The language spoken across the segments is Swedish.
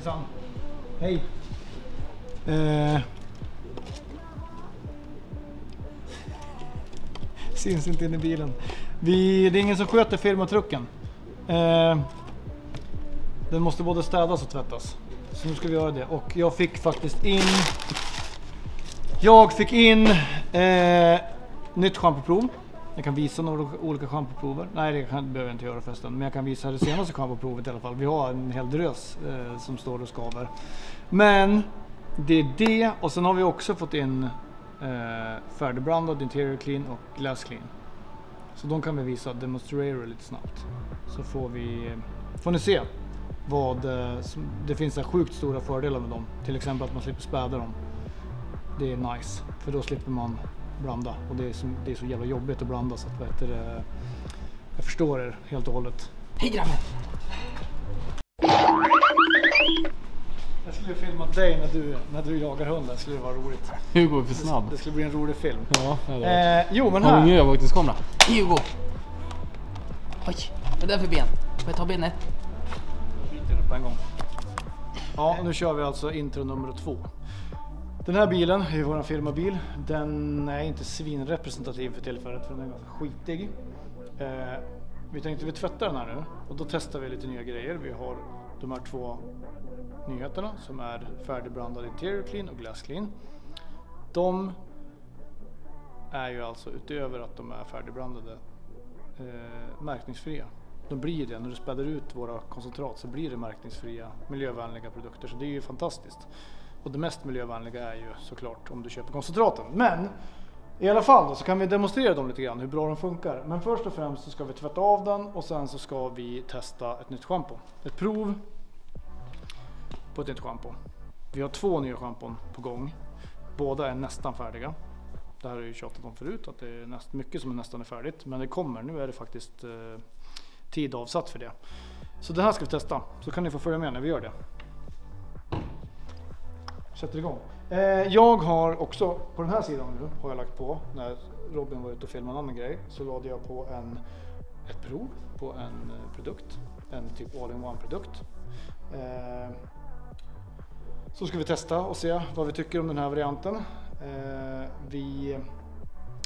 Hejsan. Hej. Eh. Syns inte in i bilen. Vi, det är ingen som sköter firmatrucken. Eh. Den måste både städas och tvättas. Så nu ska vi göra det. Och jag fick faktiskt in... Jag fick in eh, nytt schampoprov. Jag kan visa några olika schampoprover. Nej, det kan, behöver jag inte göra förresten. Men jag kan visa det senaste schampoprovet i alla fall. Vi har en hel drös eh, som står och skaver. Men det är det och sen har vi också fått in eh, färdigblandad Interior Clean och Glass Clean. Så de kan vi visa, demonstrera lite snabbt. Så får vi, eh, får ni se vad, eh, som, det finns så här sjukt stora fördelar med dem. Till exempel att man slipper späda dem. Det är nice, för då slipper man blanda och det är så, det är så jävla jobbigt att blanda så att vad heter det, jag förstår er helt och hållet. Hej grabben! Jag skulle filma dig när du, när du jagar hunden, det skulle vara roligt. Hugo är för snabb. Det skulle bli en rolig film. Ja, det. Eh, jo men Har du här. övervakningskamera? Hugo! Oj, vad är det för ben? Får jag ta benet? Byter det på en gång. Ja, nu kör vi alltså intro nummer två. Den här bilen är vår firmabil. Den är inte svinrepresentativ för tillfället för den är ganska skitig. Eh, vi tänkte vi tvättar den här nu och då testar vi lite nya grejer. Vi har de här två nyheterna som är färdigblandad Interior Clean och Glass Clean. De är ju alltså utöver att de är färdigblandade eh, märkningsfria. De blir det, när du späder ut våra koncentrat så blir det märkningsfria miljövänliga produkter så det är ju fantastiskt. Och det mest miljövänliga är ju såklart om du köper koncentraten. Men i alla fall då, så kan vi demonstrera dem lite grann hur bra de funkar. Men först och främst så ska vi tvätta av den och sen så ska vi testa ett nytt schampo. Ett prov på ett nytt schampo. Vi har två nya schampon på gång. Båda är nästan färdiga. Det här har jag ju tjatat om förut att det är näst, mycket som är nästan är färdigt. Men det kommer, nu är det faktiskt eh, tid avsatt för det. Så det här ska vi testa, så kan ni få följa med när vi gör det. Sätter igång. Eh, jag har också, på den här sidan nu, har jag lagt på, när Robin var ute och filmade en annan grej, så lade jag på en, ett prov på en eh, produkt. En typ all-in-one produkt. Eh, så ska vi testa och se vad vi tycker om den här varianten. Eh, vi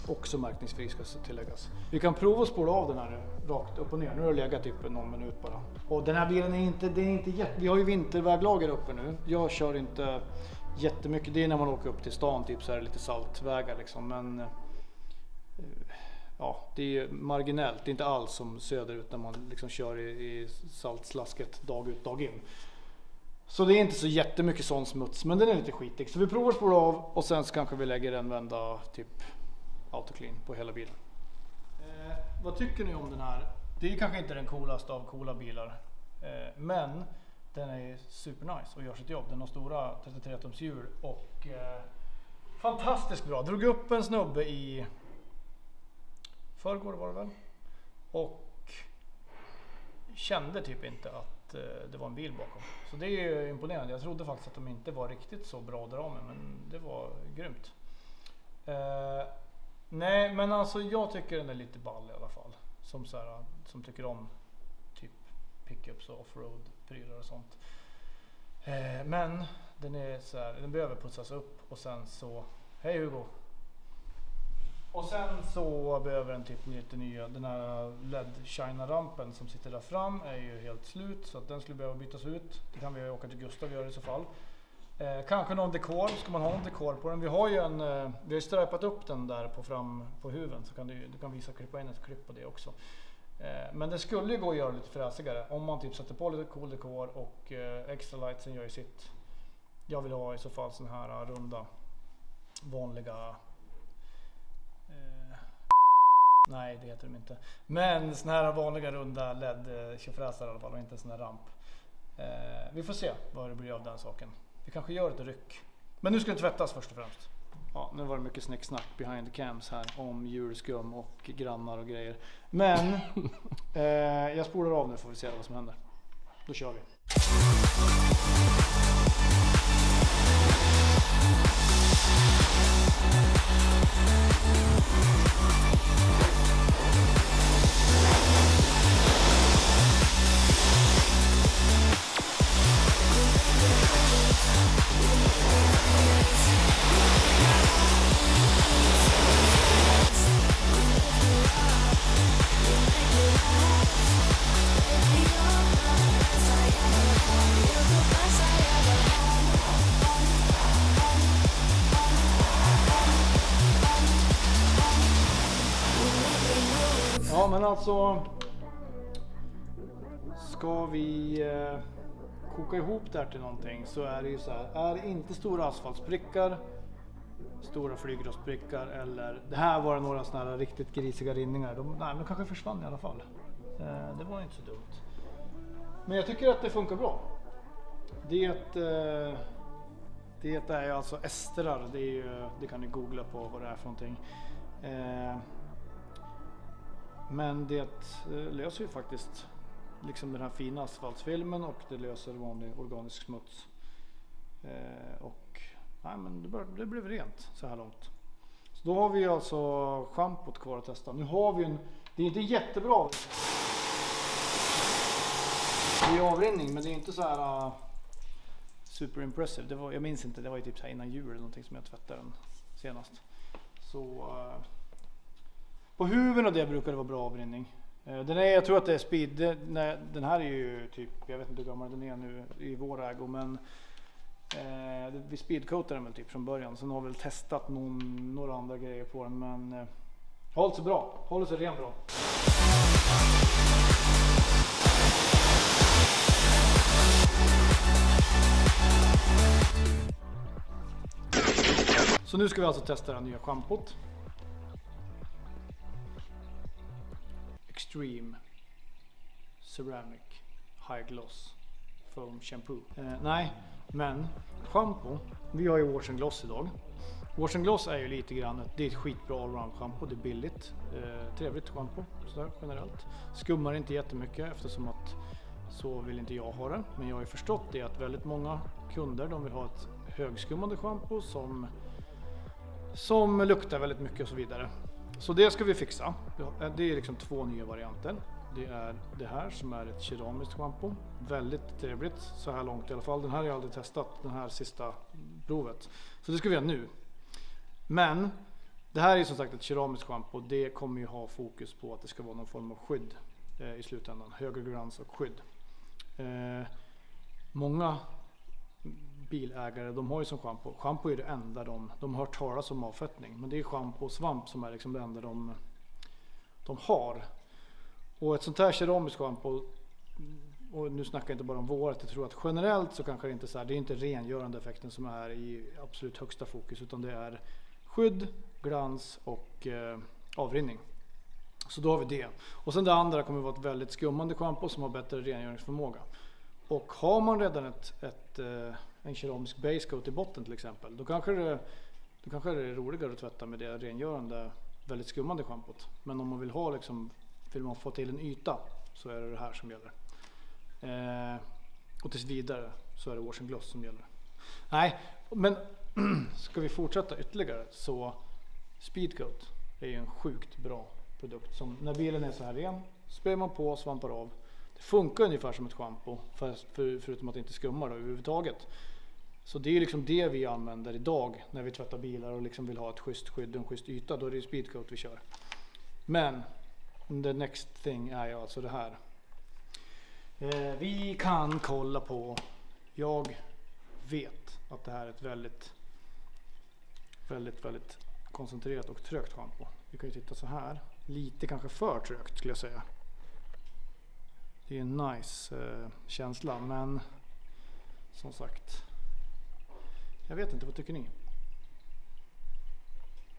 också märkningsfri ska tilläggas. Vi kan prova att spola av den här rakt upp och ner. Nu har det legat typ någon minut bara. Och den här bilen är inte, det är inte jätte, vi har ju vinterväglager uppe nu. Jag kör inte jättemycket, det är när man åker upp till stan typ så är det lite saltvägar liksom. Men eh, ja, det är ju marginellt, det är inte alls som söderut när man liksom kör i, i saltslasket dag ut dag in. Så det är inte så jättemycket sån smuts, men den är lite skitig. Så vi provar att spola av och sen så kanske vi lägger en vända typ autoclean på hela bilen. Eh, vad tycker ni om den här? Det är kanske inte den coolaste av coola bilar, eh, men den är supernice och gör sitt jobb. Den har stora 33 tums hjul och eh, fantastiskt bra. Drog upp en snubbe i förrgår var det väl och kände typ inte att eh, det var en bil bakom. Så det är ju imponerande. Jag trodde faktiskt att de inte var riktigt så bra att dra med men det var grymt. Eh, nej men alltså jag tycker den är lite ball i alla fall. Som, så här, som tycker om pickups och offroad prylar och sånt. Eh, men den är så här, den behöver putsas upp och sen så, hej Hugo. Och sen så behöver den typ lite nya, den här LED China rampen som sitter där fram är ju helt slut så att den skulle behöva bytas ut. Det kan vi åka till Gustav och göra i så fall. Eh, kanske någon dekor, ska man ha någon dekor på den? Vi har ju en, eh, vi har ju ströpat upp den där på fram på huven så kan du, du kan visa klippa in ett klipp på det också. Eh, men det skulle ju gå att göra lite fräsigare om man typ sätter på lite cool dekor och eh, extra lightsen gör ju sitt. Jag vill ha i så fall sån här eh, runda vanliga eh, Nej det heter de inte. Men såna här vanliga runda LED-tjofräsar i alla fall och inte en sån här ramp. Eh, vi får se vad det blir av den saken. Vi kanske gör ett ryck. Men nu ska det tvättas först och främst. Ja, nu var det mycket snicksnack behind the cams här om julskum och grannar och grejer. Men eh, jag spolar av nu får vi se vad som händer. Då kör vi. Yeah. Alltså. Ska vi eh, koka ihop det här till någonting så är det ju så här. Är det inte stora asfaltsprickar, stora flygrostprickar eller det här var några sådana här riktigt grisiga rinningar. De, nej, de kanske försvann i alla fall. Eh, det var inte så dumt. Men jag tycker att det funkar bra. Det, eh, det är alltså estrar. Det, är ju, det kan ni googla på vad det är för någonting. Eh, men det eh, löser ju faktiskt liksom den här fina asfaltsfilmen och det löser vanlig organisk smuts. Eh, och nej, men det, bör, det blev rent så här långt. Så då har vi alltså schampot kvar att testa. Nu har vi en, det är inte jättebra det är avrinning men det är inte så här eh, uh, super impressive. Det var, jag minns inte, det var ju typ så här innan jul eller någonting som jag tvättade den senast. Så uh, på huven och det brukar det vara bra avrinning. Eh, den är, jag tror att det är speed. Den här är ju typ, jag vet inte hur gammal den är nu i vår ägo men eh, vi speedcoatade den väl typ från början. Sen har vi väl testat någon, några andra grejer på den men eh, håller sig bra, håller sig ren bra. Så nu ska vi alltså testa det här nya schampot. Extreme Ceramic High Gloss Foam Shampoo. Eh, nej, men schampo. Vi har ju Wash Gloss idag. Wash Gloss är ju lite grann ett, det är ett skitbra allround schampo. Det är billigt, eh, trevligt schampo sådär generellt. Skummar inte jättemycket eftersom att så vill inte jag ha det. Men jag har ju förstått det att väldigt många kunder de vill ha ett högskummande schampo som som luktar väldigt mycket och så vidare. Så det ska vi fixa. Eh, det är liksom två nya varianter. Det är det här som är ett keramiskt schampo. Väldigt trevligt så här långt i alla fall. Den här har jag aldrig testat, den här sista provet. Så det ska vi göra nu. Men det här är som sagt ett keramiskt schampo. Det kommer ju ha fokus på att det ska vara någon form av skydd eh, i slutändan. Högre glans och skydd. Eh, många bilägare, de har ju som schampo. Schampo är det enda de, de har hört talas om avfettning. Men det är schampo och svamp som är liksom det enda de, de har. Och ett sånt här keramiskt schampo, och nu snackar jag inte bara om våret, jag tror att generellt så kanske det inte är så här, det är inte rengörande effekten som är i absolut högsta fokus utan det är skydd, glans och eh, avrinning. Så då har vi det. Och sen det andra kommer att vara ett väldigt skummande schampo som har bättre rengöringsförmåga. Och har man redan ett, ett eh, en keramisk basecoat i botten till exempel. Då kanske, det, då kanske det är roligare att tvätta med det rengörande, väldigt skummande schampot. Men om man vill ha liksom, vill man få till en yta så är det det här som gäller. Eh, och tills vidare så är det Wash Gloss som gäller. Nej, men ska vi fortsätta ytterligare så Speedcoat är ju en sjukt bra produkt. Som när bilen är så här ren, sprayar man på och svampar av. Det funkar ungefär som ett schampo för, förutom att det inte skummar då, överhuvudtaget. Så det är liksom det vi använder idag när vi tvättar bilar och liksom vill ha ett schysst skydd och en schysst yta. Då är det speedcoat vi kör. Men the next thing är ju alltså det här. Eh, vi kan kolla på, jag vet att det här är ett väldigt, väldigt, väldigt koncentrerat och trögt schampo. Vi kan ju titta så här. Lite kanske för trögt skulle jag säga. Det är en nice eh, känsla men som sagt jag vet inte, vad tycker ni?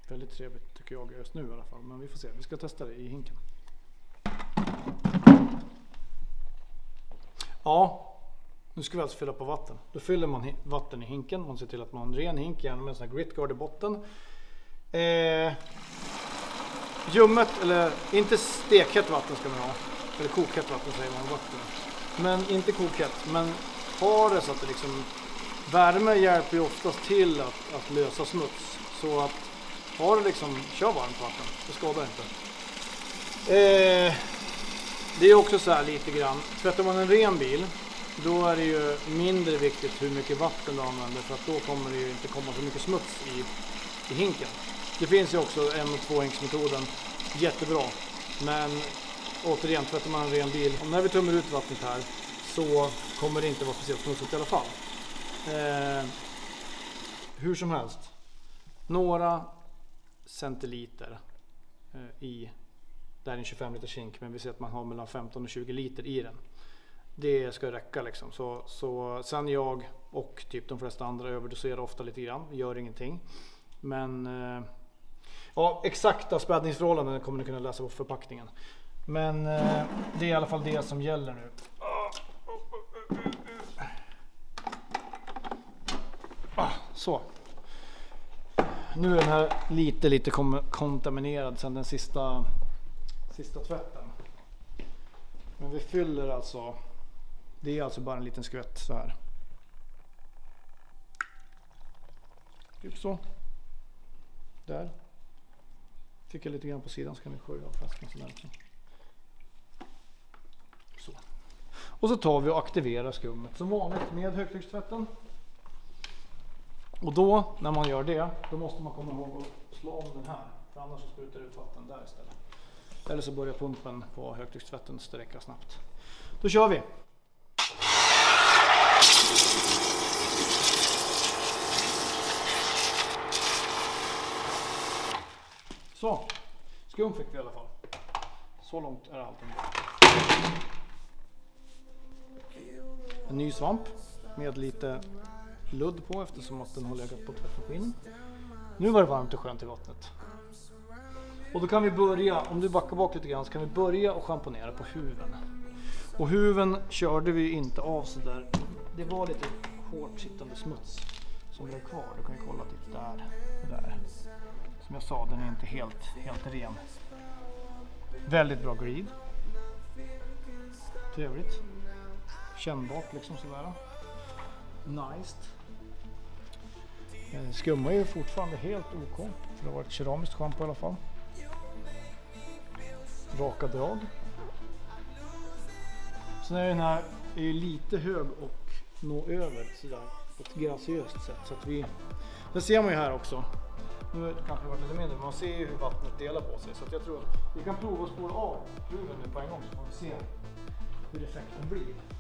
Väldigt trevligt tycker jag just nu i alla fall. Men vi får se, vi ska testa det i hinken. Ja, nu ska vi alltså fylla på vatten. Då fyller man vatten i hinken. Man ser till att man har en ren hink gärna med en sån här gritguard i botten. Eh, ljummet, eller inte stekhett vatten ska man ha. Eller kokhett vatten säger man. Vatten. Men inte kokhett. Men ha det så att det liksom Värme hjälper ju oftast till att, att lösa smuts. Så att ha det liksom, kör varmt vatten. Det skadar inte. Eh, det är också så här lite grann. Tvättar man en ren bil då är det ju mindre viktigt hur mycket vatten du använder för att då kommer det ju inte komma så mycket smuts i, i hinken. Det finns ju också en och två hinksmetoden. Jättebra. Men återigen, tvättar man en ren bil, och när vi tömmer ut vattnet här så kommer det inte vara speciellt smutsigt i alla fall. Eh, hur som helst. Några centiliter eh, i Det här är en 25 liters hink men vi ser att man har mellan 15 och 20 liter i den. Det ska räcka liksom. Så, så sen jag och typ de flesta andra överdoserar ofta lite grann, gör ingenting. Men eh, ja, exakta spädningsförhållanden kommer ni kunna läsa på förpackningen. Men eh, det är i alla fall det som gäller nu. Ah, så. Nu är den här lite, lite kontaminerad sedan den sista, sista tvätten. Men vi fyller alltså, det är alltså bara en liten skvätt så här. Typ så. Där. Fick jag lite grann på sidan så kan vi skölja av flaskan sådär också. Så. Och så tar vi och aktiverar skummet som vanligt med högtryckstvätten. Och då, när man gör det, då måste man komma ihåg att slå om den här. För annars så sprutar det ut vatten där istället. Eller så börjar pumpen på högtryckstvätten sträcka snabbt. Då kör vi! Så, skum fick vi i alla fall. Så långt är allting bra. Ny svamp med lite ludd på eftersom att den har legat på tvättmaskinen. Nu var det varmt och skönt i vattnet. Och då kan vi börja, om du backar bak lite grann, så kan vi börja och schamponera på huven. Och huven körde vi inte av så där. Det var lite hårt sittande smuts som blev kvar. Du kan ju kolla typ där, där. Som jag sa, den är inte helt, helt ren. Väldigt bra glid. Trevligt. Kännbart liksom sådär. Nice. Eh, skumma är ju fortfarande helt OK. För det var ett keramiskt schampo i alla fall. Raka drag. Sen är den här är ju lite hög och nå över sådär på ett graciöst sätt. Så att vi, det ser man ju här också. Nu kanske det varit lite mindre, men man ser ju hur vattnet delar på sig. Så att jag tror att vi kan prova att spola av skruven nu på en gång så får vi se hur effekten blir.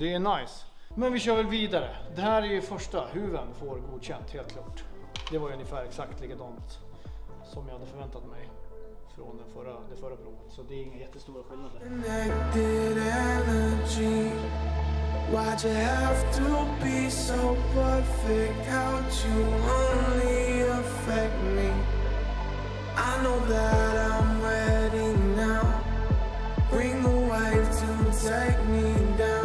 Det är nice. Men vi kör väl vidare. Det här är ju första. Huven får godkänt, helt klart. Det var ju ungefär exakt likadant som jag hade förväntat mig från den förra, det förra provet. Så det är inga jättestora skillnader. I know that I'm ready now. Bring the wave to take me down.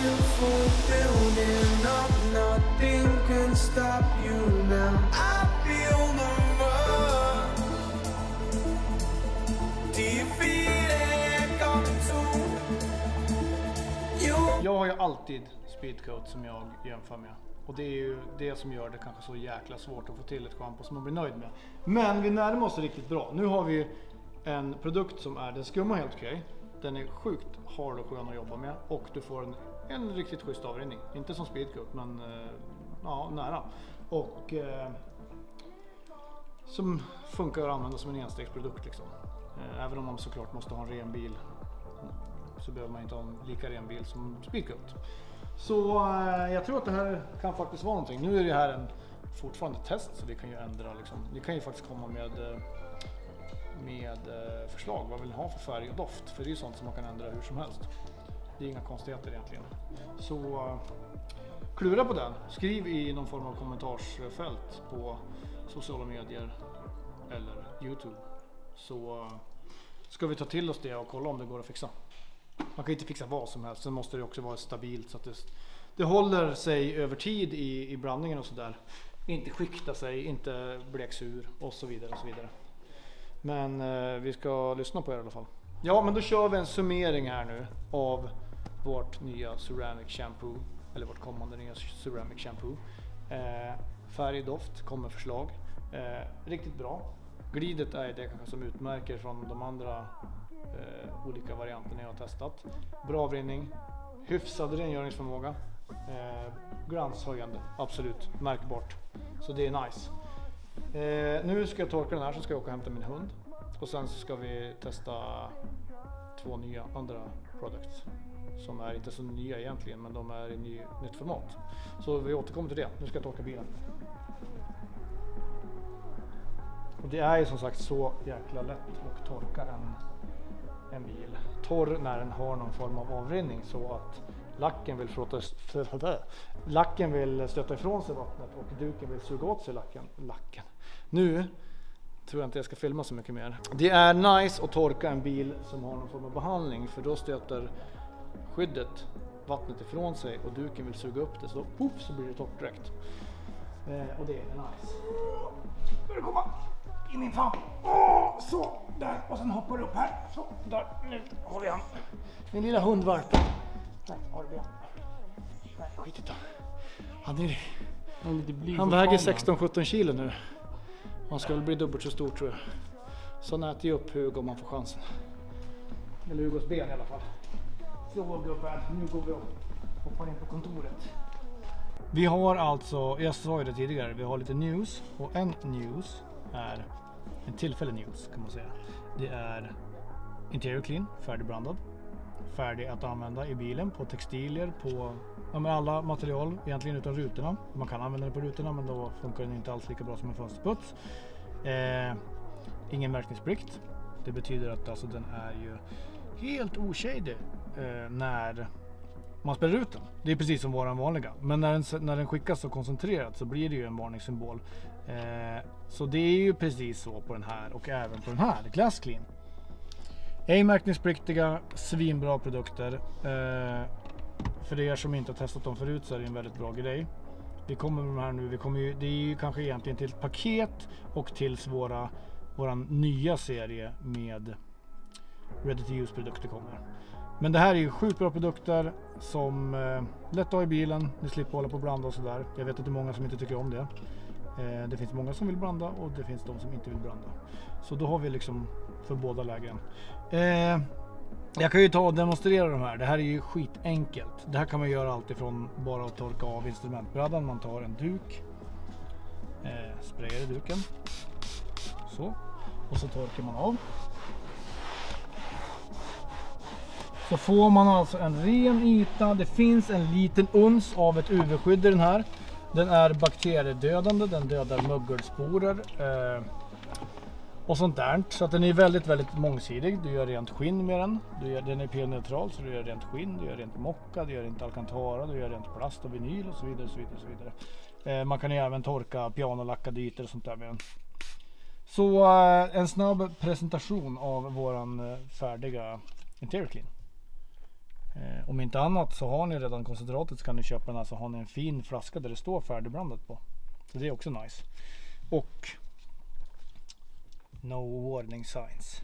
Building up, nothing can stop you now. I feel the rush. Defeated, come to you. Jag har ju alltid speedcoat som jag jämför med. Och det är ju det som gör det kanske så jäkla svårt att få till ett schampo som man blir nöjd med. Men vi närmar oss riktigt bra. Nu har vi en produkt som är, den skummar helt okej. Den är sjukt hard och skön att jobba med och du får en, en riktigt schysst avrinning. Inte som speedcup, men eh, ja, nära. Och eh, som funkar att använda som en enstegsprodukt liksom. Eh, Även om man såklart måste ha en ren bil så behöver man inte ha en lika ren bil som speedcup. Så eh, jag tror att det här kan faktiskt vara någonting. Nu är det här en fortfarande test så vi kan ju ändra liksom. Ni kan ju faktiskt komma med eh, med eh, förslag. Vad vill ni ha för färg och doft? För det är ju sånt som man kan ändra hur som helst. Det är inga konstigheter egentligen. Så eh, klura på den. Skriv i någon form av kommentarsfält på sociala medier eller Youtube. Så eh, ska vi ta till oss det och kolla om det går att fixa. Man kan inte fixa vad som helst. Sen måste det också vara stabilt så att det, det håller sig över tid i, i blandningen och sådär. Inte skikta sig, inte bleks ur och så vidare. Och så vidare. Men eh, vi ska lyssna på er i alla fall. Ja, men då kör vi en summering här nu av vårt nya Ceramic Shampoo. Eller vårt kommande nya Ceramic Shampoo. Eh, färg, doft, kommer förslag. Eh, riktigt bra. Glidet är det kanske som utmärker från de andra eh, olika varianterna jag har testat. Bra vrinning, hyfsad rengöringsförmåga. Eh, glanshöjande, absolut, märkbart. Så det är nice. Eh, nu ska jag torka den här så ska jag åka och hämta min hund. Och sen så ska vi testa två nya andra products. Som är inte så nya egentligen men de är i ny, nytt format. Så vi återkommer till det. Nu ska jag torka bilen. Och det är ju som sagt så jäkla lätt att torka en, en bil. Torr när den har någon form av avrinning så att lacken vill, frottas, lacken vill stöta ifrån sig vattnet och duken vill suga åt sig lacken. lacken. Nu tror jag inte jag ska filma så mycket mer. Det är nice att torka en bil som har någon form av behandling för då stöter skyddet vattnet ifrån sig och duken vill suga upp det så poof, så blir det torrt direkt. Eh, och det är nice. Ska du komma i min famn? Åh, så, där. Och sen hoppar du upp här. Så, där. Nu har vi han. Min lilla hundvalp. Har du ben? Nej, skit i det. Han, är, Han, är han väger fortfarande. 16-17 kilo nu. Man ska väl bli dubbelt så stor tror jag. Så äter ju upp Hugo om man får chansen. Eller Hugos ben i alla fall. Så gubben, nu går vi och hoppar in på kontoret. Vi har alltså, jag sa ju det tidigare, vi har lite news och en news är en tillfällig news kan man säga. Det är Interior Clean, färdigbrandad. Färdig att använda i bilen på textilier, på ja, med alla material egentligen utan rutorna. Man kan använda den på rutorna men då funkar den inte alls lika bra som en fönsterputs. Eh, ingen märkningsplikt. Det betyder att alltså, den är ju helt oshady eh, när man spelar ut den. Det är precis som våran vanliga. Men när den, när den skickas så koncentrerat så blir det ju en varningssymbol. Eh, så det är ju precis så på den här och även på den här Glass Clean. Ej märkningspliktiga, svinbra produkter. Eh, för er som inte har testat dem förut så är det en väldigt bra grej. Vi kommer med de här nu, vi kommer ju, det är ju kanske egentligen till ett paket och tills våra, våran nya serie med ready to use produkter kommer. Men det här är ju sjukt bra produkter som eh, lätt att ha i bilen. Ni slipper hålla på och blanda och sådär. Jag vet att det är många som inte tycker om det. Eh, det finns många som vill blanda och det finns de som inte vill blanda. Så då har vi liksom för båda lägen. Eh, jag kan ju ta och demonstrera de här. Det här är ju skitenkelt. Det här kan man göra alltifrån bara att torka av instrumentbrädan. Man tar en duk. Eh, sprayar i duken. Så. Och så torkar man av. Så får man alltså en ren yta. Det finns en liten uns av ett UV-skydd i den här. Den är bakteriedödande, den dödar mögelsporer eh, och sånt där. Så att den är väldigt, väldigt mångsidig. Du gör rent skinn med den. Du gör, den är PL-neutral så du gör rent skinn, du gör rent mocka, du gör rent alcantara, du gör rent plast och vinyl och så vidare. Och så vidare, och så vidare. Eh, man kan ju även torka pianolackade ytor och sånt där med den. Så eh, en snabb presentation av våran eh, färdiga Interior Clean. Eh, om inte annat så har ni redan koncentratet så kan ni köpa den här så har ni en fin flaska där det står färdigblandat på. Så det är också nice. Och No warning signs.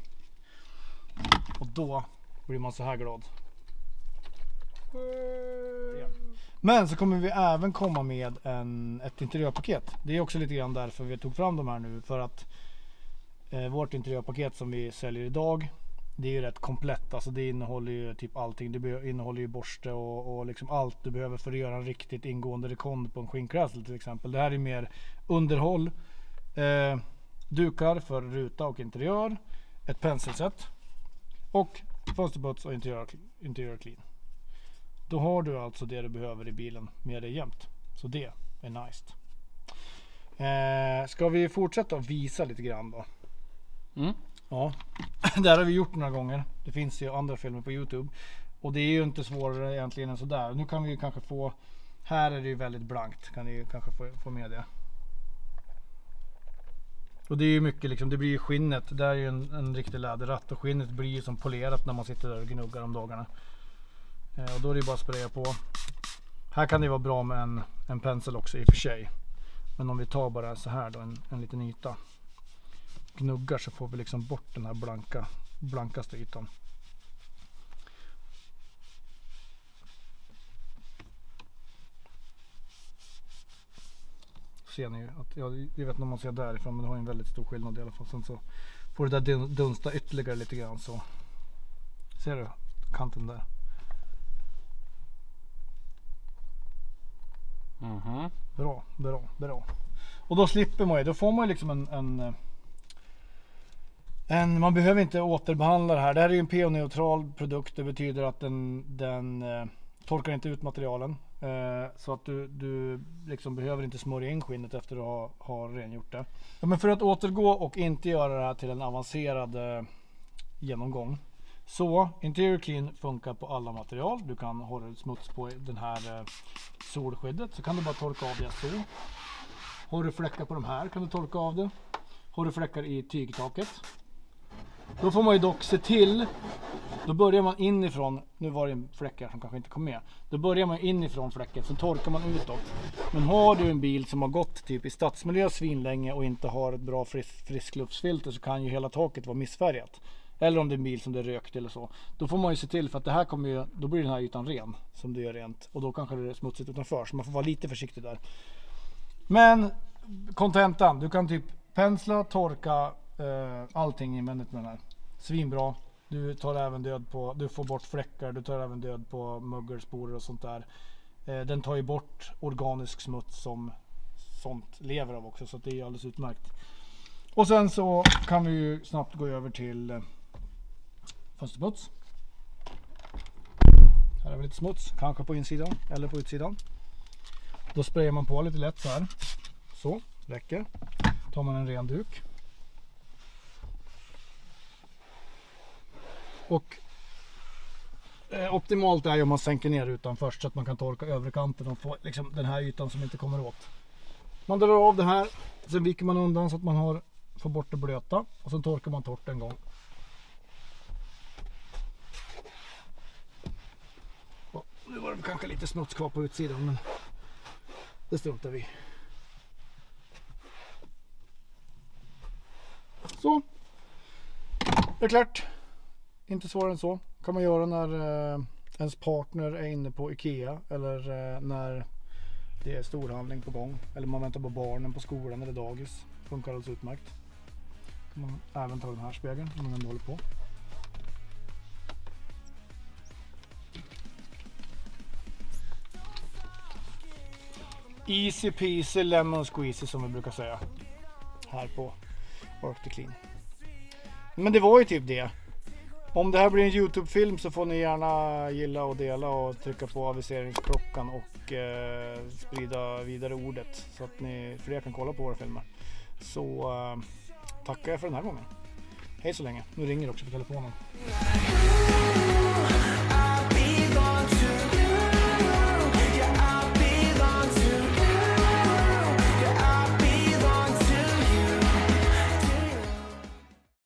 Och då blir man så här glad. Ja. Men så kommer vi även komma med en, ett interiörpaket. Det är också lite grann därför vi tog fram de här nu. För att eh, vårt interiörpaket som vi säljer idag det är ju rätt komplett. Alltså det innehåller ju typ allting. Det innehåller ju borste och, och liksom allt du behöver för att göra en riktigt ingående rekond på en skinkräsel till exempel. Det här är mer underhåll. Eh, dukar för ruta och interiör. Ett penselset. Och fönsterputs och interiör, interiör clean. Då har du alltså det du behöver i bilen med dig jämt. Så det är nice. Eh, ska vi fortsätta visa lite grann då? Mm. Ja, det här har vi gjort några gånger. Det finns ju andra filmer på Youtube. Och det är ju inte svårare egentligen än sådär. Nu kan vi ju kanske få, här är det ju väldigt blankt. Kan ni kanske få, få med det. Och det är ju mycket liksom, det blir ju skinnet. Det är ju en, en riktig läderratt och skinnet blir ju som polerat när man sitter där och gnuggar om dagarna. Eh, och då är det ju bara att spraya på. Här kan det vara bra med en, en pensel också i och för sig. Men om vi tar bara så här då, en, en liten yta gnuggar så får vi liksom bort den här blanka, blankaste ytan. Ser ni ju att, ja, jag vet om man ser därifrån men det har en väldigt stor skillnad i alla fall. Sen så får det där dun- dunsta ytterligare lite grann så. Ser du kanten där? Mhm. Bra, bra, bra. Och då slipper man ju, då får man ju liksom en, en, En, man behöver inte återbehandla det här. Det här är ju en pH-neutral produkt. Det betyder att den, den eh, torkar inte ut materialen. Eh, så att du, du liksom behöver inte smörja in skinnet efter att ha, ha rengjort det. Ja, men för att återgå och inte göra det här till en avancerad eh, genomgång. Så Interior Clean funkar på alla material. Du kan hålla smuts på den här eh, solskyddet så kan du bara torka av det så. Har du fläckar på de här kan du torka av det. Har du fläckar i tygtaket. Då får man ju dock se till. Då börjar man inifrån. Nu var det en fläck här som kanske inte kom med. Då börjar man inifrån fläcken. Så torkar man utåt. Men har du en bil som har gått typ i stadsmiljö svinlänge och inte har ett bra frisk, friskluftsfilter så kan ju hela taket vara missfärgat. Eller om det är en bil som det är rökt eller så. Då får man ju se till för att det här kommer ju, då blir den här ytan ren som du gör rent. Och då kanske det är smutsigt utanför. Så man får vara lite försiktig där. Men kontentan, du kan typ pensla, torka Eh, allting invändigt med den här. Svinbra. Du tar även död på, du får bort fläckar, du tar även död på mögelsporer och sånt där. Eh, den tar ju bort organisk smuts som sånt lever av också så att det är alldeles utmärkt. Och sen så kan vi ju snabbt gå över till eh, fönsterputs. Här har vi lite smuts, kanske på insidan eller på utsidan. Då sprayar man på lite lätt så här. Så, räcker. Tar man en ren duk. Och eh, optimalt är ju om man sänker ner rutan först så att man kan torka överkanten och få liksom, den här ytan som inte kommer åt. Man drar av det här, sen viker man undan så att man har, får bort det blöta och sen torkar man torrt en gång. Och nu var det kanske lite smuts kvar på utsidan men det struntar vi i. Så. Det är klart. Inte svårare än så. Kan man göra när eh, ens partner är inne på Ikea eller eh, när det är storhandling på gång. Eller man väntar på barnen på skolan eller dagis. Funkar alldeles utmärkt. Kan man även ta den här spegeln om man ändå håller på. Easy peasy lemon squeezy som vi brukar säga. Här på Arctic Clean. Men det var ju typ det. Om det här blir en Youtube-film så får ni gärna gilla och dela och trycka på aviseringsklockan och eh, sprida vidare ordet så att ni fler kan kolla på våra filmer. Så eh, tackar jag för den här gången. Hej så länge. Nu ringer det också på telefonen.